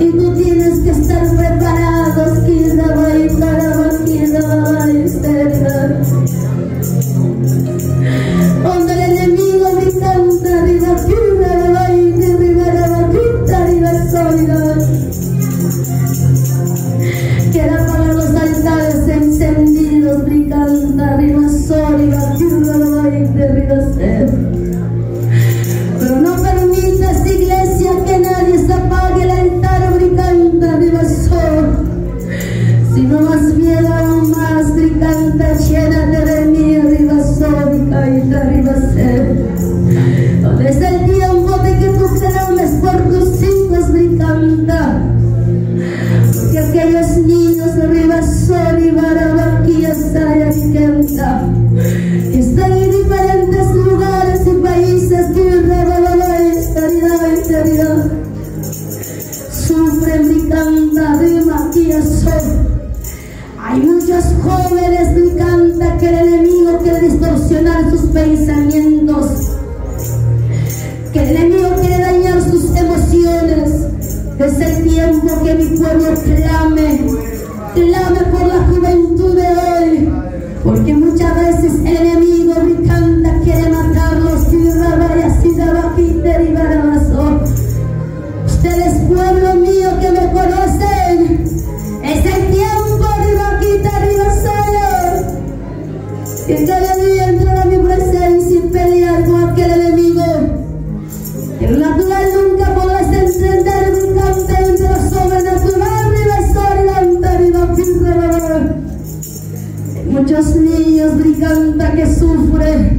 y tú tienes que estar preparado esquina bailar, esquina bailar cuando el enemigo me canta arriba aquí, arriba aquí, arriba aquí, arriba sólida queda para los altares encendidos brillando arriba sólida aquí, arriba aquí, arriba sólida Dios mío, briganta que sufre,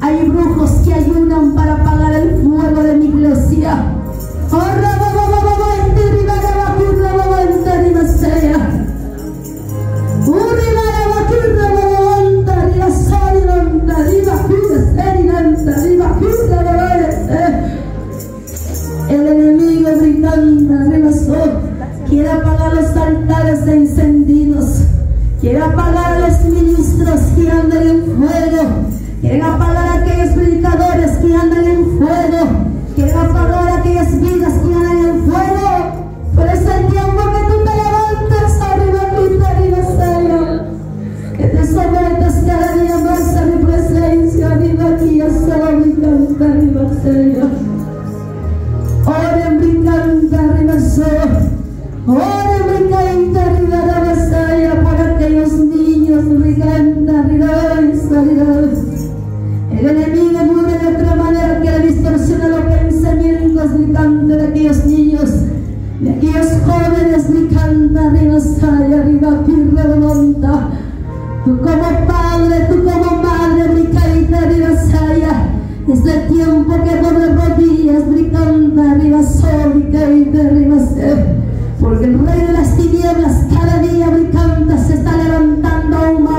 Hay brujos que ayunan para apagar el fuego de mi iglesia. Quiere apagar los altares encendidos. Quiere apagar a los ministros que andan en fuego. Quiere apagar a aquellos predicadores que andan en fuego. Quiere apagar a aquellas vidas que andan en fuego. Pero es el tiempo que tú te levantas arriba gritar y deseo. Que te sometas cada día más a mi presencia. Viva aquí, solo mi canta, arriba Señor. Oren mi canta, arriba Señor. de aquellos niños, de aquellos jóvenes, mi canta, arriba sale, arriba aquí redonda. Tú como padre, tú como madre, mi carita, arriba saya. Es el tiempo que por las rodillas, mi canta, arriba sol, mi carita, arriba ser. Porque el rey de las tinieblas cada día, mi canta, se está levantando aún más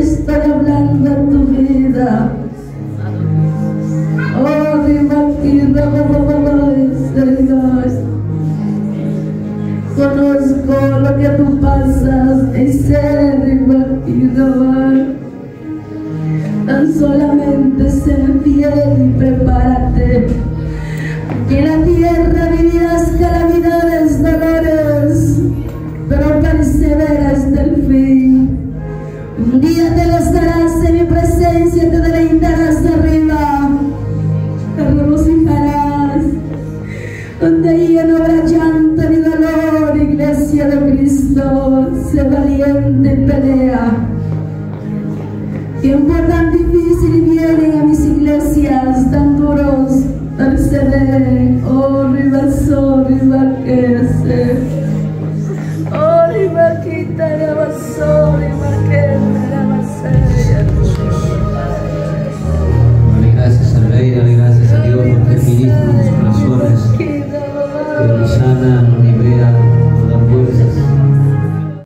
estar hablando a tu vida. Oh, divertido, Conozco lo que tú pasas y sé divertido. Tan solamente sé fiel y prepárate. Que la tierra Guíateles